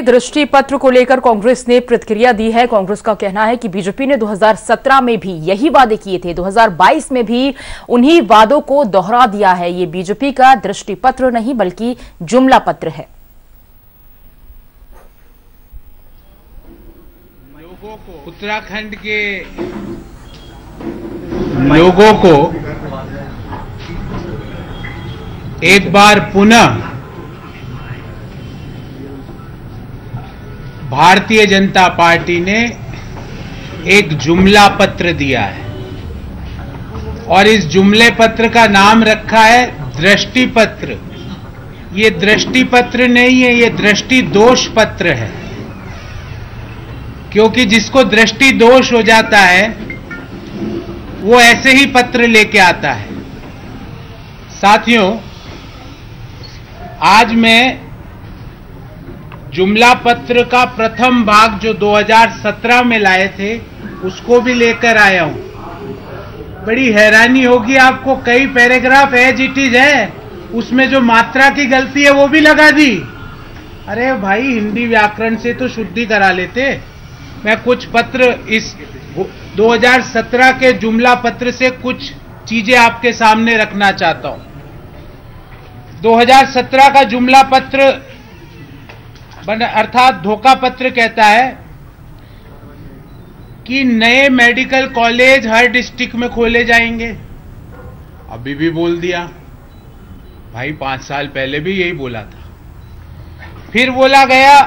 दृष्टि पत्र को लेकर कांग्रेस ने प्रतिक्रिया दी है। कांग्रेस का कहना है कि बीजेपी ने 2017 में भी यही वादे किए थे। 2022 में भी उन्हीं वादों को दोहरा दिया है। ये बीजेपी का दृष्टि पत्र नहीं, बल्कि जुमला पत्र है। उत्तराखंड के लोगों को एक बार पुनः भारतीय जनता पार्टी ने एक जुमला पत्र दिया है और इस जुमले पत्र का नाम रखा है दृष्टि पत्र। ये दृष्टि पत्र नहीं है, ये दृष्टि दोष पत्र है। क्योंकि जिसको दृष्टि दोष हो जाता है, वो ऐसे ही पत्र लेके आता है। साथियों, आज मैं जुमला पत्र का प्रथम भाग जो 2017 में लाए थे, उसको भी लेकर आया हूँ। बड़ी हैरानी होगी आपको, कई पैराग्राफ एज इट इज़ है, उसमें जो मात्रा की गलती है वो भी लगा दी। अरे भाई, हिंदी व्याकरण से तो शुद्धि करा लेते। मैं कुछ पत्र इस 2017 के जुमला पत्र से कुछ चीज़ें आपके सामने रखना चाहता हूँ। 2017 का जुमला पत्र अर्थात धोखा पत्र कहता है कि नए मेडिकल कॉलेज हर डिस्ट्रिक्ट में खोले जाएँगे। अभी भी बोल दिया। भाई, पाँच साल पहले भी यही बोला था। फिर बोला गया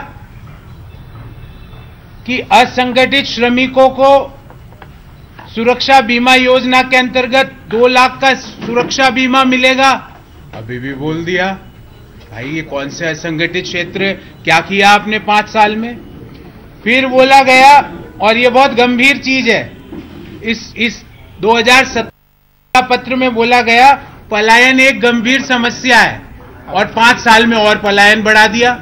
कि असंगठित श्रमिकों को सुरक्षा बीमा योजना के अंतर्गत दो लाख का सुरक्षा बीमा मिलेगा। अभी भी बोल दिया। भाई, ये कौन सा असंगठित क्षेत्र? क्या किया आपने पाँच साल में? फिर बोला गया, और ये बहुत गंभीर चीज़ है। इस इस 2017 पत्र में बोला गया, पलायन एक गंभीर समस्या है, और पाँच साल में और पलायन बढ़ा दिया।